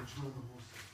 Amen.